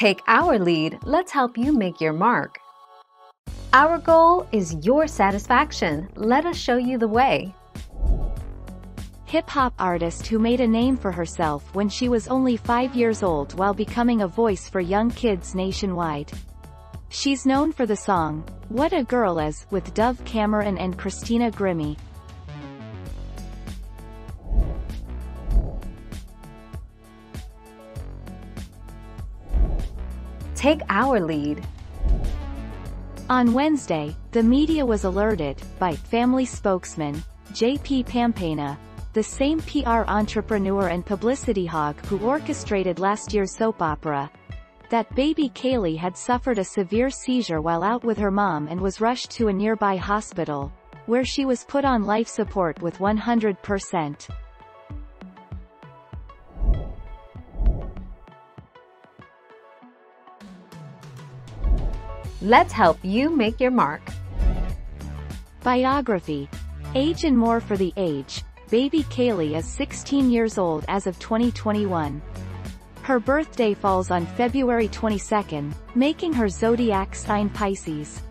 Take our lead, let's help you make your mark. Our goal is your satisfaction. Let us show you the way. Hip-hop artist who made a name for herself when she was only five years old while becoming a voice for young kids nationwide. She's known for the song, What a Girl Is, with Dove Cameron and Christina Grimmie. Take our lead. On Wednesday, the media was alerted, by family spokesman, J.P. Pampana, the same PR entrepreneur and publicity hog who orchestrated last year's soap opera, that baby Kaylee had suffered a severe seizure while out with her mom and was rushed to a nearby hospital, where she was put on life support with 100%. Let's help you make your mark. Biography. Age and more for the age. Baby Kaylee is 16 years old as of 2021. Her birthday falls on February 22, making her zodiac sign Pisces.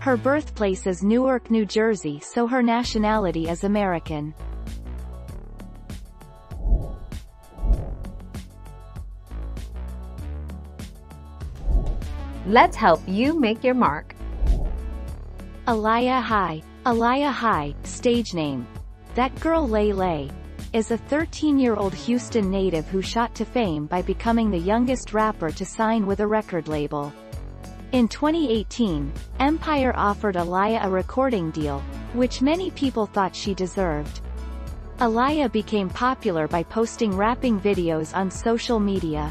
Her birthplace is Newark, New Jersey so her nationality is American. Let's help you make your mark. Aliyah High. Aliyah High, stage name. That Girl Lay Lay, is a 13-year-old Houston native who shot to fame by becoming the youngest rapper to sign with a record label. In 2018, Empire offered Aliyah a recording deal, which many people thought she deserved. Aliyah became popular by posting rapping videos on social media.